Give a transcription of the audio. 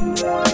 you.